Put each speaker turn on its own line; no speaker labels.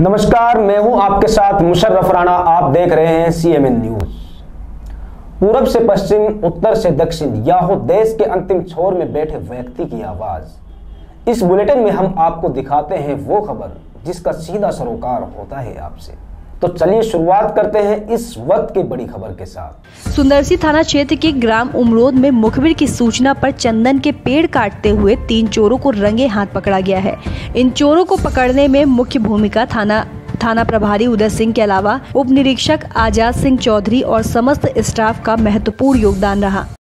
नमस्कार, मैं हूँ आपके साथ मुशर्रफ राणा। आप देख रहे हैं सीएमएन न्यूज़ पूरब से पश्चिम, उत्तर से दक्षिण या हो देश के अंतिम छोर में बैठे व्यक्ति की आवाज़। इस बुलेटिन में हम आपको दिखाते हैं वो खबर, जिसका सीधा सरोकार होता है आपसे। तो चलिए शुरुआत करते हैं इस वक्त की बड़ी खबर के साथ।
सुंदरसी थाना क्षेत्र के ग्राम उमरोद में मुखबिर की सूचना पर चंदन के पेड़ काटते हुए तीन चोरों को रंगे हाथ पकड़ा गया है। इन चोरों को पकड़ने में मुख्य भूमिका थाना थाना प्रभारी उदय सिंह के अलावा उप निरीक्षक आज़ाद सिंह चौधरी और समस्त स्टाफ का महत्वपूर्ण योगदान रहा।